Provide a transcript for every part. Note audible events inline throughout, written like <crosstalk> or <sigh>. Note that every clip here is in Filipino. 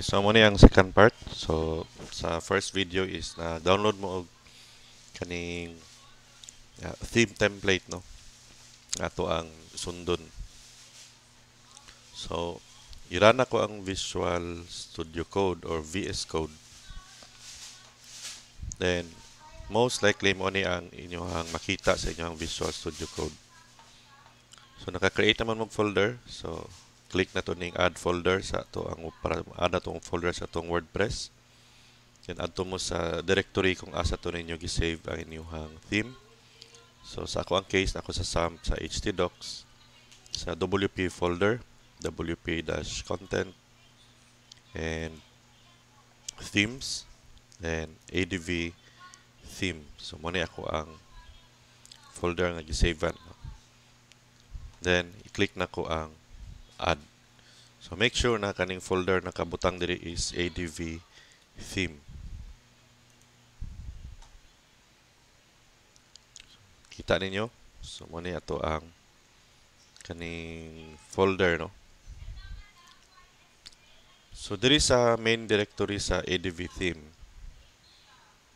Okay, so mo ni ang second part. So sa first video is na download mo og kaning uh, theme template no. Ato ang sundon. So iran ko ang Visual Studio Code or VS Code. Then most likely mo ni ang inyong makita sa inyong Visual Studio Code. So naka-create naman mo folder. So click na to ning add folder sa to ang para add atong folder sa atong WordPress. Then add to mo sa directory kung asa to ninyo gi-save ang inyong theme. So sa ako ang case nako sa SAM sa htdocs sa WP folder WP-content and themes then ADV theme. So mo ni ako ang folder nga gi-save Then i-click na ko ang add. So make sure na kaning folder na kabutang diri is ADV theme. Kita ninyo? So mo ni ato ang kaning folder no. So diri sa main directory sa ADV theme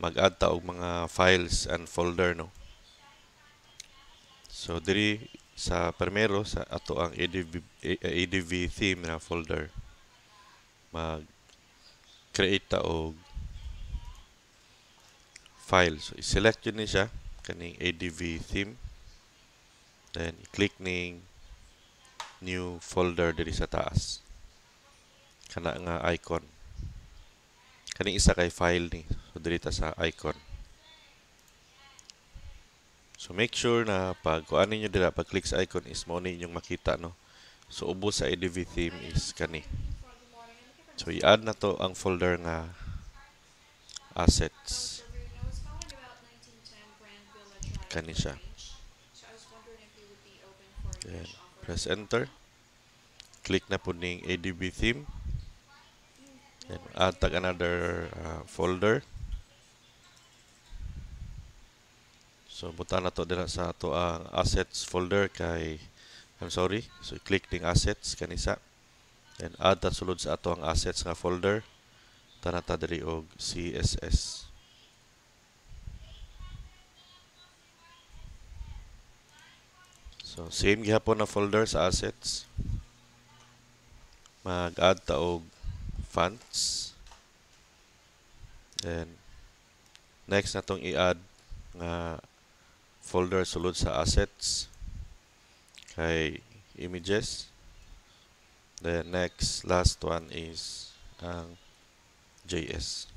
mag-add ta og mga files and folder no. So diri sa primero sa ato ang ADV, ADV theme na folder. Mag create ta og file. So i-select yun ni siya kaning ADV theme. Then i-click ning new folder diri sa taas. Kana nga icon. Kaning isa kay file ni. So diri ta sa icon So make sure na pag kuan ninyo dira pag click sa icon is mo ni inyong makita no. So ubos sa ADV theme is kani. So i-add na to ang folder nga assets. Kani siya. Then press enter. Click na po ning ADV theme. Then add tag another uh, folder. So buta na to dira sa ato ang assets folder kay I'm sorry. So click ding assets kanisa. And add ta sulod sa ato ang assets nga folder. Tanata diri og CSS. So same gihapon na folder sa assets. Mag-add ta og fonts. Then next natong i-add nga folder sulod sa assets. Kay images. The next last one is ang JS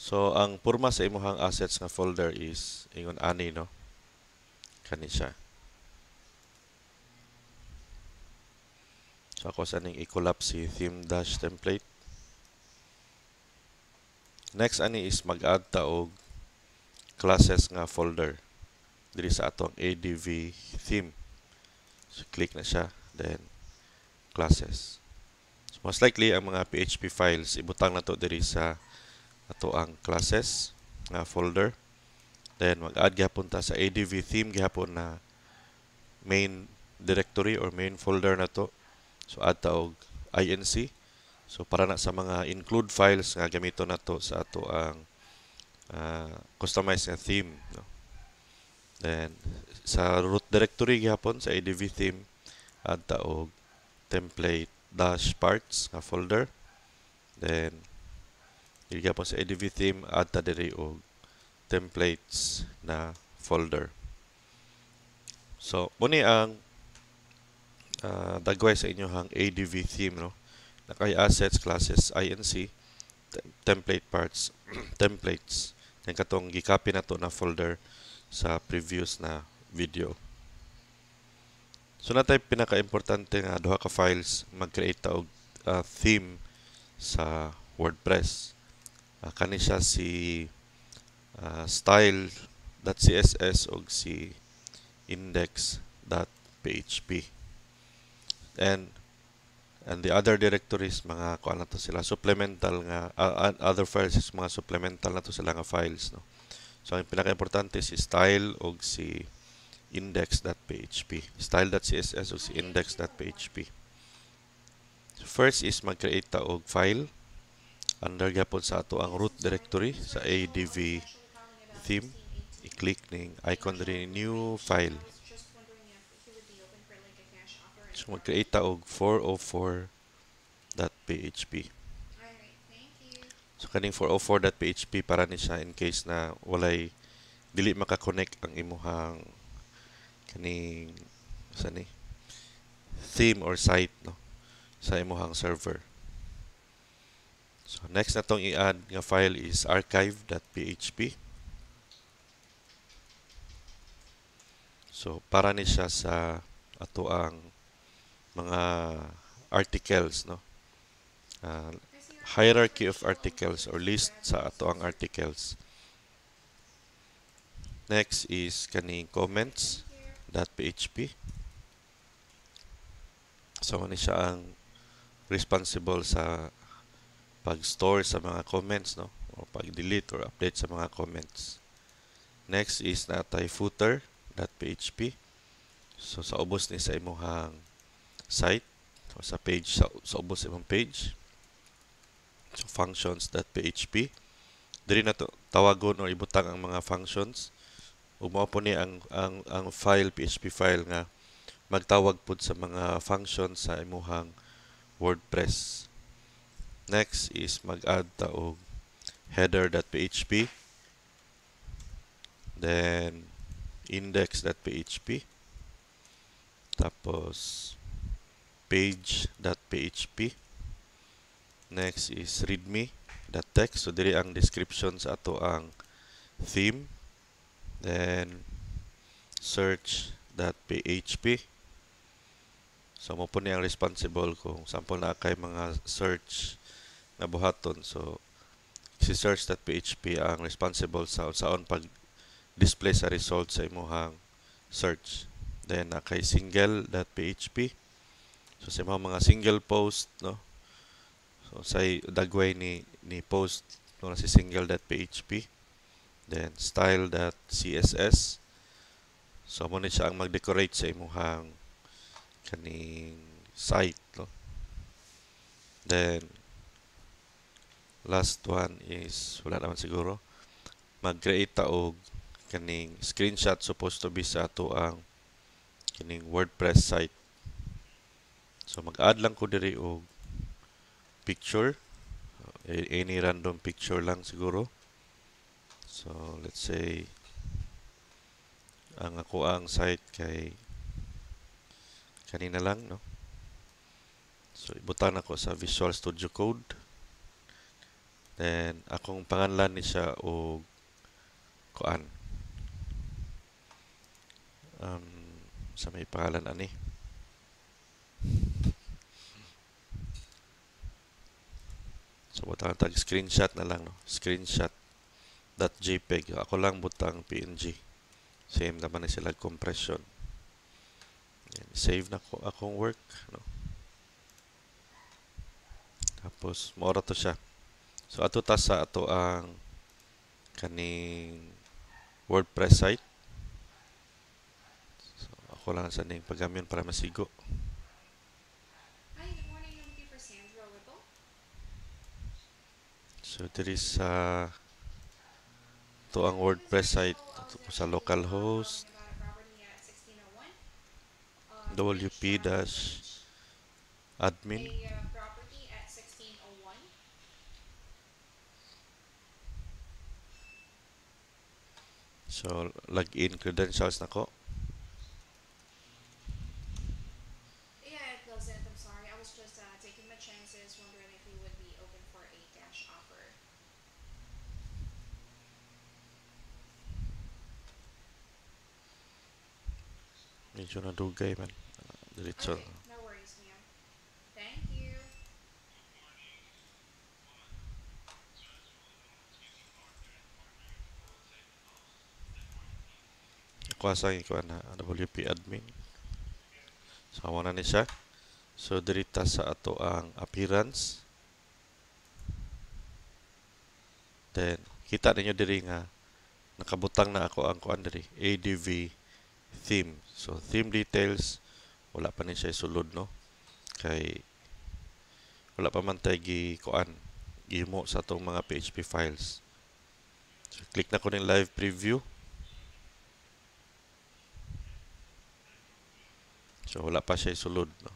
so ang purma sa imuhang assets nga folder is ingon ani no? Kani siya. So ako sa ning i-collapse si theme dash template. Next ani is mag-add ta classes nga folder diri sa atong ADV theme. So click na siya, then classes. So most likely ang mga PHP files ibutang na to diri sa ato ang classes nga folder. Then mag-add gyapon ta sa ADV theme gyapon na main directory or main folder na to. So add ta og inc. So para na sa mga include files nga gamito na to sa ato ang uh, customized nga theme. No? Then, sa root directory gihapon sa ADV theme, add ta og template dash parts nga folder. Then, gihapon sa ADV theme, add ta diri og templates na folder. So, muni ang uh, dagway sa inyohang ADV theme, no? Nakay assets, classes, INC, template parts, <clears throat> templates. Then katong gikopy na to na folder sa previous na video. So natay pinaka-importante nga duha ka files mag-create og uh, theme sa WordPress. Uh, kani siya si uh, style.css og si index.php. And and the other directories mga kuan na to sila supplemental nga uh, other files is mga supplemental na to sila nga files no. So, ang pinaka-importante si style o si index.php. Style.css o si index.php. First is mag-create ta og file under gyapon sa ato ang root directory sa ADV theme. I-click ning icon diri new file. So mag-create ta og 404.php. So kaning 404.php para ni siya in case na walay dili maka-connect ang imuhang kaning sa ni theme or site no sa imuhang server. So next na tong i-add nga file is archive.php. So para ni siya sa ato ang mga articles no. Uh, hierarchy of articles or list sa ato ang articles. Next is kaning comments.php. So ni siya ang responsible sa pag-store sa mga comments no o pag-delete or update sa mga comments. Next is natay footer.php. So sa ubos ni sa imuhang site o sa page sa, sa ubos imong page. So functions.php. Diri na to tawagon or ibutang ang mga functions. Ug mao po ni ang ang ang file PHP file nga magtawag pud sa mga functions sa imuhang WordPress. Next is mag-add ta og header.php. Then index.php. Tapos page.php. Next is readme.text. So diri ang description sa ato ang theme. Then search.php. So mo po ang responsible kung sample na kay mga search na buhaton. So si search.php ang responsible sa saon pag display sa result sa imuhang search. Then na kay single.php. So sa mga single post no. So say dagway ni ni post no si single.php. Then style.css. So mo siya ang mag-decorate sa imuhang kaning site no. Then last one is wala naman siguro mag-create ta og kaning screenshot supposed to be sa ato ang kining WordPress site. So mag-add lang ko diri og picture any random picture lang siguro. So let's say ang ako ang site kay kanina lang no. So ibutan ako sa Visual Studio Code. Then akong panganlan ni siya og kuan. Um, sa may pangalan ani. So butang tag screenshot na lang no. Screenshot.jpg. Ako lang butang PNG. Same naman na sila compression. Yan, save na ko akong work no. Tapos mora to siya. So ato ta sa ato ang kaning WordPress site. So ako lang sa ning pagamyon para masigo. Diri sa to ang WordPress site sa localhost About a property at 1601. Wp dash admin A property at 1601. so login credentials nako medyo nadugay man. Ah, diretso Okay, asa ko na WP admin so amo na ni siya so dirita sa ato ang appearance. Then kita ninyo diri nga nakabutang na ako ang kuan diri ADV theme so theme details wala pa ni siya sulod no kay wala pa man tay gi kuan gihimo sa atong mga PHP files. So, click na ko ning live preview. So wala pa siya sulod no.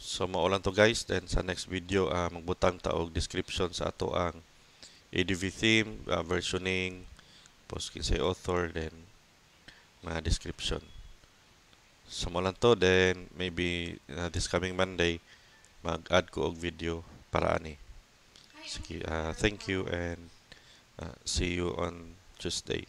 So mao lang to guys then sa next video ah, magbutang ta og description sa ato ang ADV theme, ah, versioning, post kinsay author then mga description. So mo lang to then maybe ah, this coming Monday mag-add ko og video para ani. Sige, for thank you and ah, see you on Tuesday.